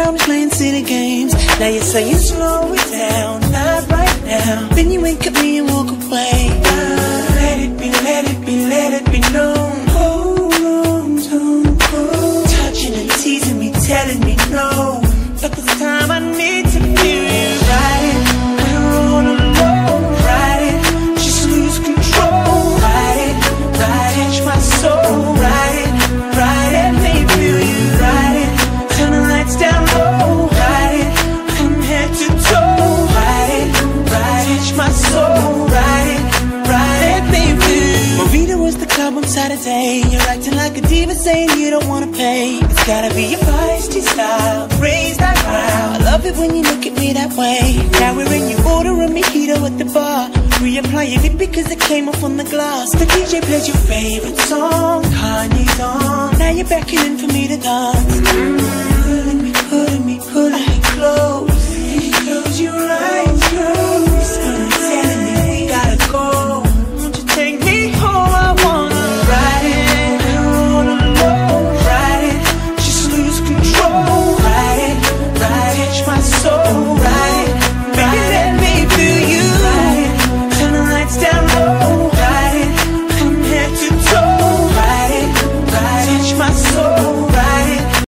around playing silly games. Now you're saying slow it down, not right now. Then you wake up me and walk away. Let it be, let it be, let it be known. Hold on, don't go. Touching and teasing me, telling me no. You're acting like a diva, saying you don't wanna pay. It's gotta be your feisty style. Raise that crowd. I love it when you look at me that way. Now we're in, you order a mojito at the bar. Reapplying it because it came off on the glass. The DJ plays your favorite song, Kanye's on. Now you're beckoning for me to dance.